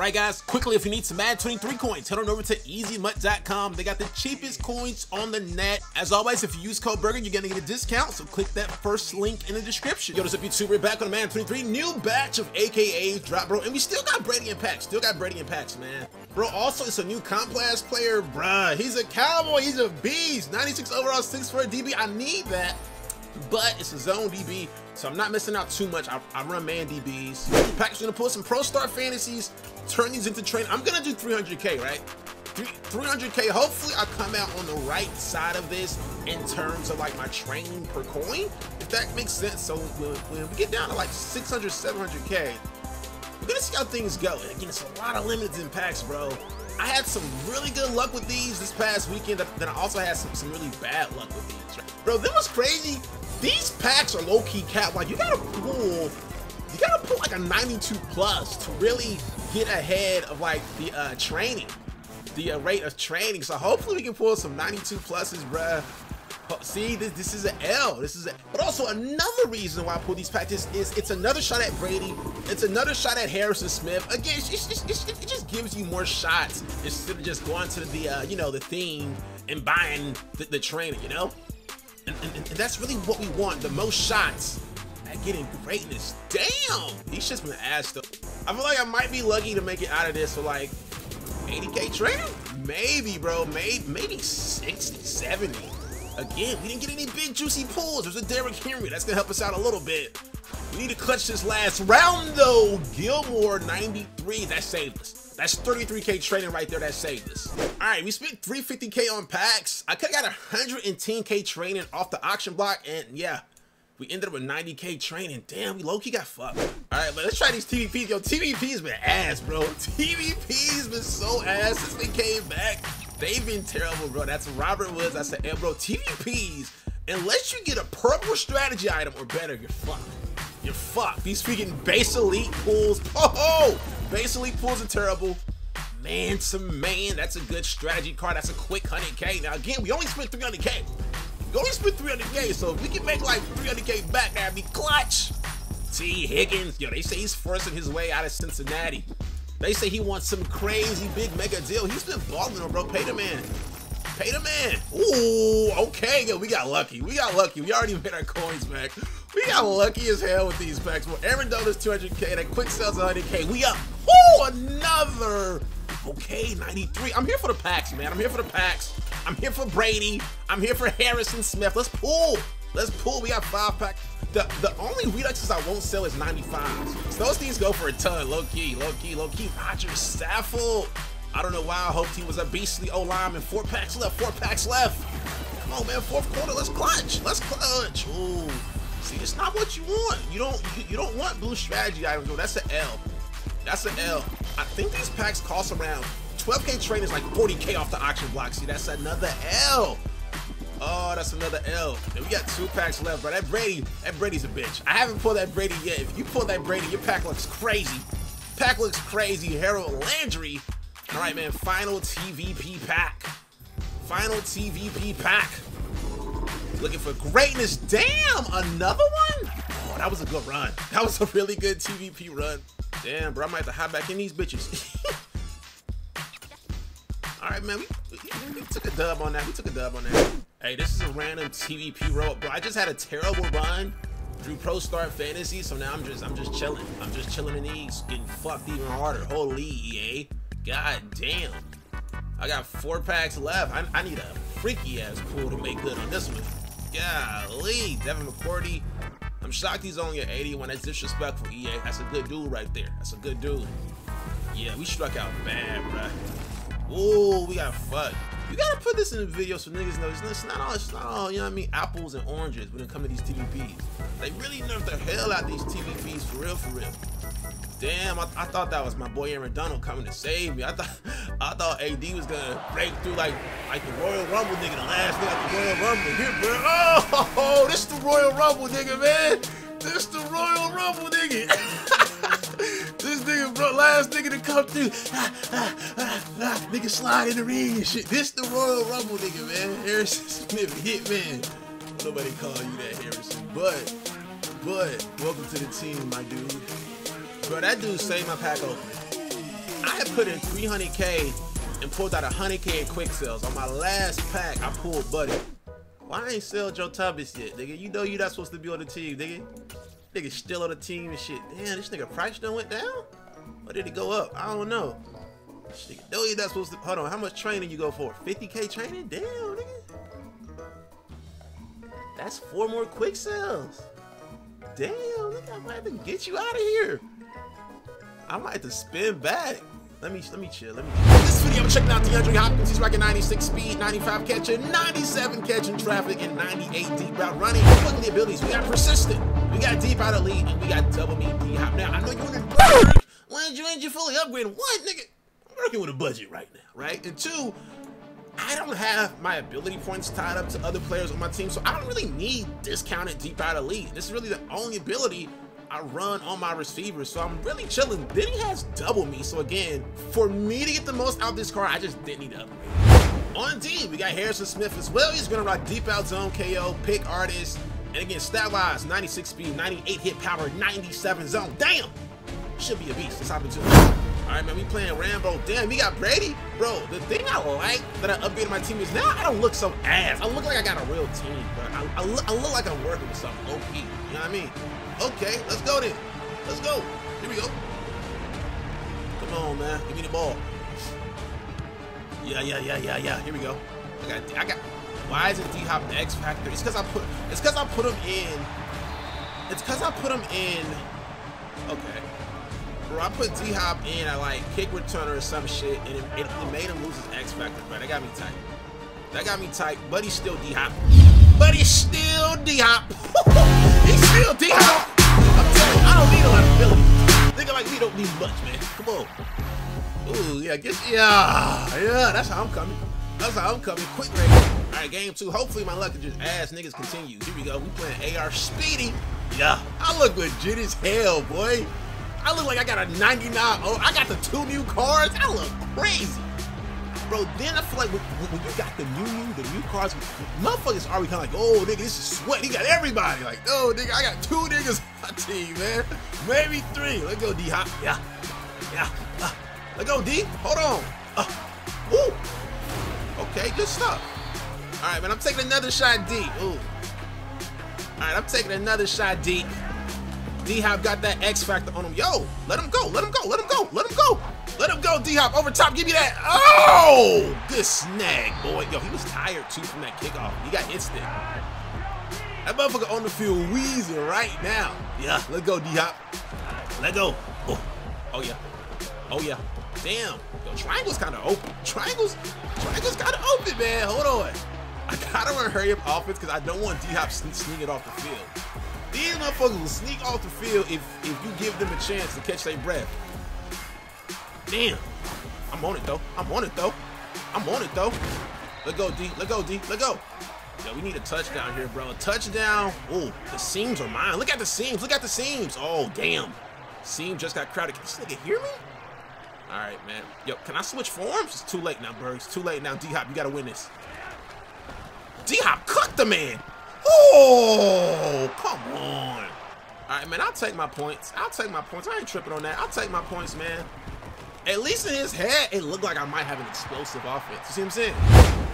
Right guys, quickly if you need some Madden 23 coins, head on over to EZMut.com. They got the cheapest coins on the net. As always, if you use code BURGER, you're gonna get a discount, so click that first link in the description. Yo, what's up YouTube? We're back on Madden 23 new batch of AKAs drop, bro. And we still got Brady and Packs. Still got Brady and Packs, man. Bro, also it's a new Complex player, bruh. He's a cowboy, he's a beast. 96 overall, 6 for a DB. I need that but it's a zone DB, so I'm not missing out too much. I, I run man DBs. Pack's gonna pull some Pro Star Fantasies, turn these into train. I'm gonna do 300K, right? 300K, hopefully I come out on the right side of this in terms of like my training per coin, if that makes sense. So when, when we get down to like 600, 700K, we're gonna see how things go. And again, it's a lot of limits in packs, bro. I had some really good luck with these this past weekend, then I also had some, some really bad luck with these. Bro, that was crazy. These packs are low-key cap. Like, you gotta pull, you gotta pull like a 92 plus to really get ahead of like the uh, training, the uh, rate of training. So hopefully we can pull some 92 pluses, bruh. See, this, this is an L. This is a, but also another reason why I pull these packs is it's another shot at Brady. It's another shot at Harrison Smith. Again, it's just, it's, it just gives you more shots instead of just going to the, uh, you know, the theme and buying the, the trainer, you know? And, and, and, that's really what we want, the most shots at getting greatness. Damn, he's just been asked though. I feel like I might be lucky to make it out of this for like 80k trainer? Maybe, bro, maybe, maybe 60, 70. Again, we didn't get any big juicy pulls. There's a Derrick Henry. That's gonna help us out a little bit. We need to clutch this last round though. Gilmore 93, that saved us. That's 33k training right there, that saved us. All right, we spent 350k on packs. I could've got 110k training off the auction block, and yeah, we ended up with 90k training. Damn, we low-key got fucked. All right, but let's try these TVPs. Yo, TVP's been ass, bro. TVP's been so ass since we came back. They've been terrible, bro. That's Robert Woods. That's the bro. TVPs, unless you get a purple strategy item or better, you're fucked. You're fucked. These freaking base elite pools. Oh, base pulls a terrible. Man to man, that's a good strategy card. That's a quick 100k. Now again, we only spent 300k. We only spent 300k, so if we can make like 300k back, that'd be clutch. Tee Higgins, yo, they say he's forcing his way out of Cincinnati. They say he wants some crazy big mega deal. He's been balling, bro. Pay the man. Pay the man. Ooh, okay. Yo, we got lucky. We got lucky. We already made our coins back. We got lucky as hell with these packs. Well, Aaron Donald's 200k. That quick sells 100k. We up. Ooh, another. Okay, 93. I'm here for the packs, man. I'm here for the packs. I'm here for Brady. I'm here for Harrison Smith. Let's pull. Let's pull. We got five pack. The the only Reduxes I won't sell is 95s. So those things go for a ton. Low key, low key, low key. Rodger Saffold. I don't know why I hoped he was a beastly O lineman. Four packs left. Four packs left. Come on, man. Fourth quarter. Let's clutch. Let's clutch. Ooh. See, it's not what you want. You don't you don't want blue strategy items. That's an L. That's an L. I think these packs cost around 12k train is like 40k off the auction block. See, that's another L. Oh, that's another L. We got two packs left, bro. that Brady, that Brady's a bitch. I haven't pulled that Brady yet. If you pull that Brady, your pack looks crazy. Pack looks crazy. Harold Landry. All right, man. Final TVP pack. Final TVP pack. Looking for greatness. Damn, another one? Oh, that was a good run. That was a really good TVP run. Damn, bro, I might have to hop back in these bitches. All right, man, we, we, we, took a dub on that. We took a dub on that. Hey, this is a random TVP roll, bro. I just had a terrible run through Pro Star Fantasy, so now I'm just I'm just chilling. I'm just chilling in these, getting fucked even harder. Holy EA, god damn. I got four packs left. I, I need a freaky ass pool to make good on this one. Golly, Devin McCourty. I'm shocked he's only at 81. That's disrespectful, EA. That's a good dude right there. That's a good dude. Yeah, we struck out bad, bruh. Ooh, we got fucked. You gotta put this in the video so niggas know it's not all, it's not all, you know what I mean, apples and oranges when it comes to these TVPs. They really nerfed the hell out of these TVPs for real, for real. Damn, I, I, thought that was my boy Aaron Donald coming to save me. I thought I thought AD was gonna break through like like the Royal Rumble nigga, the last nigga at the Royal Rumble. Here, bro. Oh, this the Royal Rumble nigga, man. This the Royal Rumble nigga. This nigga, bro, last nigga to come through. Ah, ah, ah, nigga slide in the ring and shit. This the Royal Rumble nigga, man. Harrison Smith, Hitman. Nobody call you that, Harrison. But, but, welcome to the team, my dude. Bro, that dude saved my pack open. I had put in 300k and pulled out 100k in quick sales. On my last pack, I pulled Buddy. Why ain't sell Joe Tubbs yet, nigga? You know you not supposed to be on the team, nigga. Nigga still on the team and shit. Damn, this nigga price done went down? Or did it go up? I don't know. Nigga know you not supposed to. Hold on, how much training you go for? 50k training? Damn, nigga. That's four more quick sales. Damn, nigga, I might have to get you out of here. I might have to spin back. Let me let me chill. Let me. Chill. In this video, I'm checking out DeAndre Hopkins. He's rocking 96 speed, 95 catching, 97 catching traffic, and 98 deep route running. Look at the abilities. We got persistent. We got deep out elite, and we got double me D hop. Now I know you're in the Why did you ain't you fully upgraded? What, nigga? I'm working with a budget right now, right? And two, I don't have my ability points tied up to other players on my team, so I don't really need discounted deep out elite. This is really the only ability I run on my receivers, so I'm really chilling. Then he has double me, so again, for me to get the most out of this car, I just didn't need to upgrade. On D, we got Harrison Smith as well. He's gonna rock deep out zone KO, pick artist, and again, stat wise, 96 speed, 98 hit power, 97 zone. Damn! Should be a beast. Let's hop into it. All right, man, we playing Rambo. Damn, we got Brady. Bro, the thing I like that I upgraded my team is now I don't look so ass. I look like I got a real team, but I, I, look, I look like I'm working with something OP. You know what I mean? Okay, let's go then. Let's go. Here we go. Come on, man. Give me the ball. Yeah, yeah, yeah, yeah, yeah. Here we go. I got, I got. Why is it D Hop the X Factor? It's because I put. It's because I put him in. It's because I put him in. Okay. Bro, I put D Hop in at like kick returner or some shit, and it, it, it made him lose his X Factor. But that got me tight. That got me tight. But he's still D Hop. But he's still D Hop. yeah, get yeah, yeah. That's how I'm coming. That's how I'm coming. Quick break. All right, game two. Hopefully my luck is just ass niggas continues. Here we go. We playing AR Speedy. Yeah, I look legit as hell, boy. I look like I got a 99. Oh, I got the two new cars. I look crazy. Bro, then I feel like when, when you got the new, new, the new cars, motherfuckers already kind of like, oh, nigga, this is sweat. He got everybody. Like, oh, nigga, I got two niggas on my team, man. Maybe three. Let's go, D-Hop. Yeah. Yeah. Let's go, D. Hold on. Uh, woo. Okay, good stuff. All right, man, I'm taking another shot, D. Ooh. All right, I'm taking another shot, D. D-Hop got that X factor on him. Yo, let him go, let him go, let him go, let him go. Let him go, D-Hop. Over top, give me that. Oh, good snag, boy. Yo, he was tired, too, from that kickoff. He got instant. That motherfucker on the field wheezing right now. Yeah, let go, D-Hop. Let go. Oh, oh yeah. Oh, yeah. Damn. Yo, triangle's kind of open. Triangle's, triangle's kind of open, man. Hold on. I gotta run hurry up offense because I don't want D-Hop sne sneaking off the field. These motherfuckers will sneak off the field if, if you give them a chance to catch their breath. Damn. I'm on it, though. I'm on it, though. I'm on it, though. Let go, D. Let go, D. Let go. Yo, we need a touchdown here, bro. A touchdown. Oh, the seams are mine. Look at the seams. Look at the seams. Oh, damn. Seam just got crowded. Can this nigga hear me? All right, man. Yo, can I switch forms? It's too late now, Bergs. Too late now. D-Hop, you got to win this. D-Hop cooked the man. Oh, come on. All right, man, I'll take my points. I'll take my points. I ain't tripping on that. I'll take my points, man. At least in his head, it looked like I might have an explosive offense. You see what I'm saying?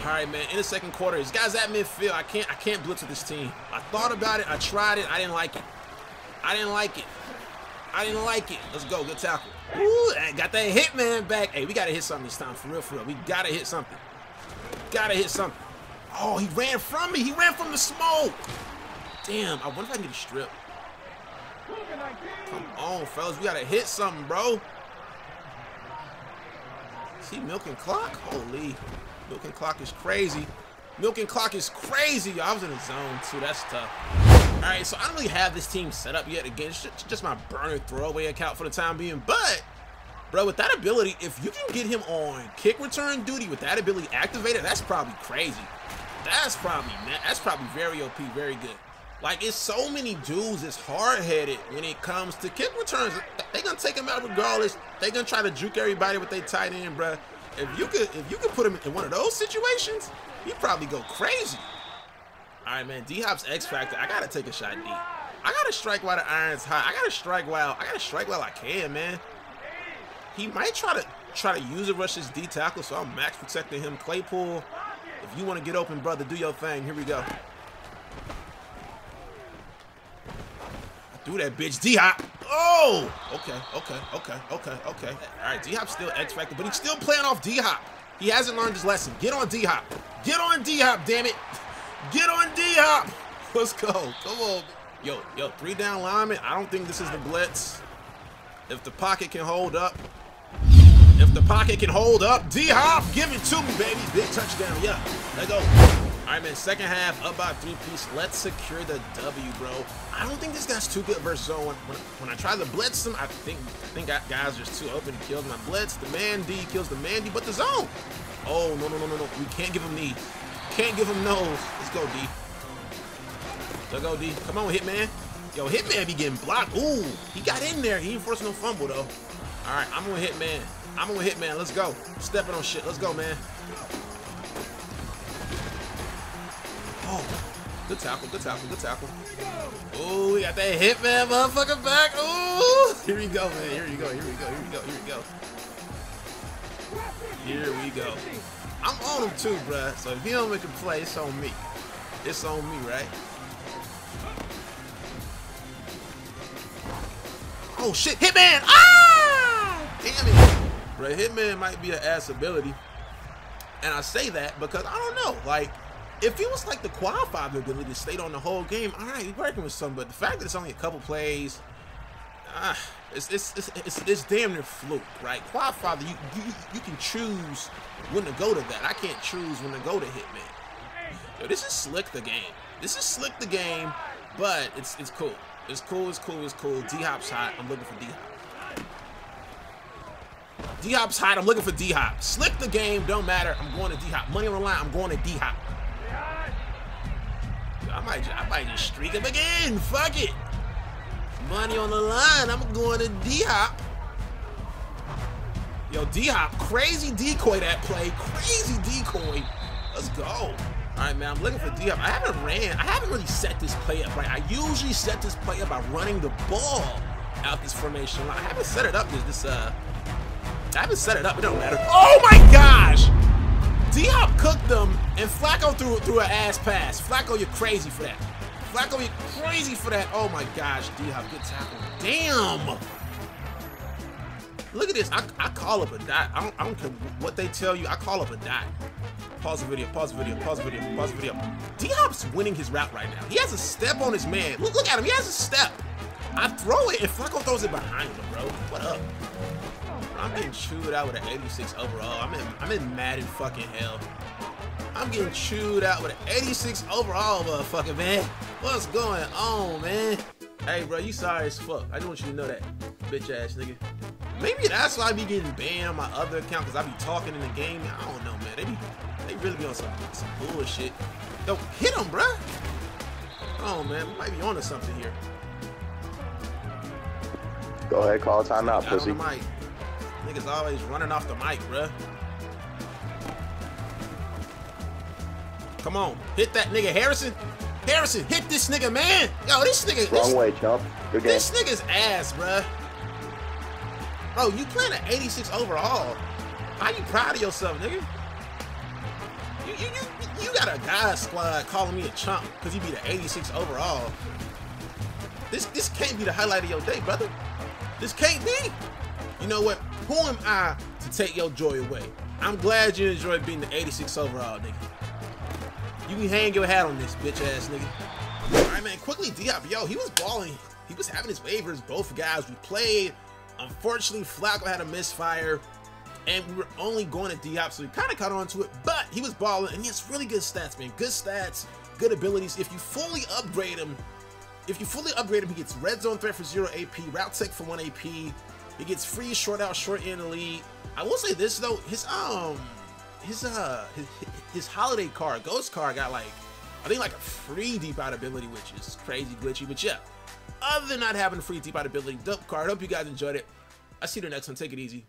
All right, man. In the second quarter, this guy's at midfield. I can't, I can't blitz with this team. I thought about it. I tried it. I didn't like it. I didn't like it. I didn't like it. Let's go. Good tackle. Ooh, got that hit man back. Hey, we gotta hit something this time. For real, for real. We gotta hit something. Gotta hit something. Oh, he ran from me. He ran from the smoke. Damn, I wonder if I can get a strip. Come on, fellas. We gotta hit something, bro. Is he milking clock? Holy. Milking clock is crazy. Milking clock is crazy. I was in the zone, too. That's tough. All right, so I don't really have this team set up yet. Again, it's just my burner throwaway account for the time being. But, bro, with that ability, if you can get him on kick return duty with that ability activated, that's probably crazy. That's probably that's probably very OP, very good. Like it's so many dudes that's hard-headed when it comes to kick returns. They gonna take him out regardless. They gonna try to juke everybody with their tight end, bro. If you could, if you could put him in one of those situations, he'd probably go crazy. All right, man. D Hop's X Factor. I gotta take a shot D. I gotta strike while the iron's hot. I gotta strike while I gotta strike while I can, man. He might try to try to use a rush his D tackle, so I'm max protecting him. Claypool, if you want to get open, brother, do your thing. Here we go. Do that, bitch. D-Hop. Oh! Okay, okay, okay, okay, okay. All right, D-Hop's still X-Factor, but he's still playing off D-Hop. He hasn't learned his lesson. Get on D-Hop. Get on D-Hop, damn it. Get on D-Hop. Let's go. Come on. Yo, yo, three down lineman. I don't think this is the blitz. If the pocket can hold up. If the pocket can hold up. D-Hop, give it to me, baby. Big touchdown. Yeah, let go. All right, man, second half, up by three piece. Let's secure the W, bro. I don't think this guy's too good versus zone. When, when I try to blitz him, I think I think guys are just too open to kill my blitz. The man D kills the man D, but the zone. Oh, no, no, no, no, no. We can't give him knee. Can't give him nose. Let's go, D. Let's go, D. Come on, Hitman. Yo, Hitman be getting blocked. Ooh, he got in there. He ain't forced no fumble, though. All right, I'm gonna Hitman. I'm gonna Hitman. Let's go. Stepping on shit. Let's go, man. Oh, good tackle, good tackle, good tackle. Oh, we got that Hitman motherfucker back. Oh, here we go, man. Here we go, here we go, here we go, here we go. Here we go. I'm on him too, bruh. So if he don't make a play, it's on me. It's on me, right? Oh shit, Hitman! Ah! Damn it. Bro, Hitman might be an ass ability. And I say that because I don't know, like if it was like the quad ability to stayed on the whole game, all right, we're working with some. But the fact that it's only a couple plays, ah, it's it's it's, it's, it's damn near fluke, right? Quad father, you, you you can choose when to go to that. I can't choose when to go to Hitman. Yo, this is slick the game. This is slick the game, but it's it's cool. It's cool. It's cool. It's cool. D Hop's hot. I'm looking for D Hop. D Hop's hot. I'm looking for D Hop. Slick the game. Don't matter. I'm going to D Hop. Money on the line. I'm going to D Hop. I might, I might just streak him again. Fuck it. Money on the line. I'm going to D-Hop. Yo, D-Hop, crazy decoy that play. Crazy decoy. Let's go. All right, man, I'm looking for D-Hop. I haven't ran. I haven't really set this play up right. I usually set this play up by running the ball out this formation. I haven't set it up this, this uh, I haven't set it up. It don't matter. Oh my gosh! D-Hop cooked them, and Flacco threw, threw an ass pass. Flacco, you're crazy for that. Flacco, you're crazy for that. Oh my gosh, D-Hop, good tackle. Damn! Look at this. I, I call up a dot. I don't, I don't care what they tell you. I call up a dot. Pause the video, pause the video, pause the video, pause the video. D-Hop's winning his route right now. He has a step on his man. Look, look at him. He has a step. I throw it, and Flacco throws it behind him, bro. What up? I'm getting chewed out with an 86 overall. I'm in, I'm in mad in fucking hell. I'm getting chewed out with an 86 overall, motherfucker, man. What's going on, man? Hey, bro, you sorry as fuck. I just want you to know that, bitch ass nigga. Maybe that's why I be getting banned on my other account, because I be talking in the game. I don't know, man. They be, they really be on some, some bullshit. Yo, hit him, bro. Oh, man. We might be onto something here. Go ahead, call timeout, pussy. Niggas always running off the mic, bruh. Come on, hit that nigga Harrison. Harrison, hit this nigga, man. Yo, this nigga. Wrong this, way, chump. Good game. This nigga's ass, bruh. Bro, you playing an 86 overall. How you proud of yourself, nigga? You, you, you, you got a guy squad calling me a chump because you be the 86 overall. This this can't be the highlight of your day, brother. This can't be. You know what? Who am I to take your joy away? I'm glad you enjoyed being the 86 overall, nigga. You can hang your hat on this, bitch ass nigga. All right, man. Quickly, D-Hop, yo, he was balling. He was having his waivers. Both guys we played. Unfortunately, Flacco had a misfire, and we were only going at D-Hop, so we kind of caught on to it. But he was balling, and he has really good stats, man. Good stats, good abilities. If you fully upgrade him, if you fully upgrade him, he gets red zone threat for zero AP, route tech for one AP, he gets free short out, short in the lead. I will say this though, his um, his uh, his, his holiday card, ghost Car, got like, I think like a free deep out ability, which is crazy glitchy. But yeah, other than not having a free deep out ability, dope card. Hope you guys enjoyed it. I see you the next one. Take it easy.